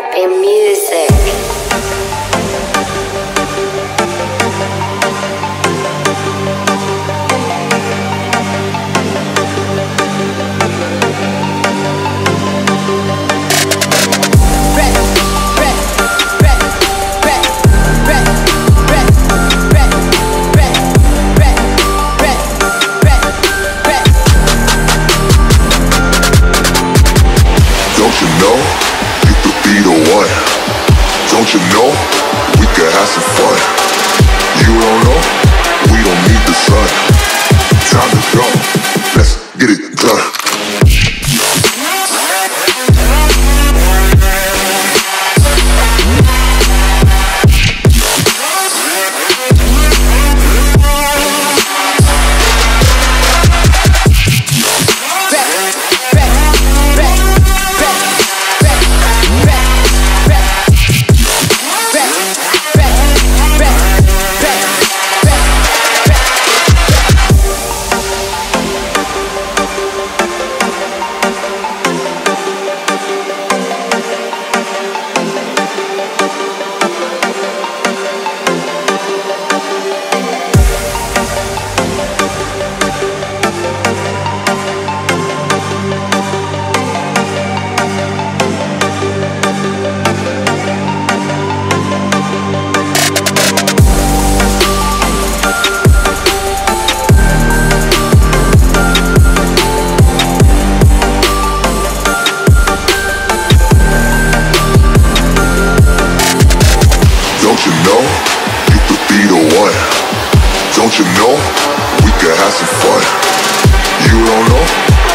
European music. Don't you know we could have some fun? You don't know we don't need Don't you know we could have some fun? You don't know